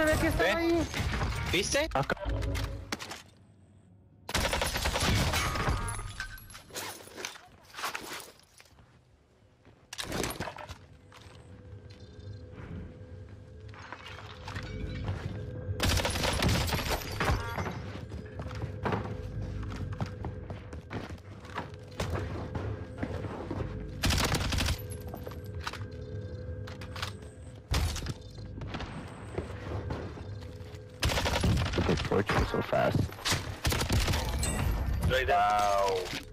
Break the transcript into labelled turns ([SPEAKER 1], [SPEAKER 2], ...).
[SPEAKER 1] se ve que está
[SPEAKER 2] ¿Ve?
[SPEAKER 1] ahí.
[SPEAKER 2] ¿Viste?
[SPEAKER 3] Acá. They torch me so fast.
[SPEAKER 2] Wow.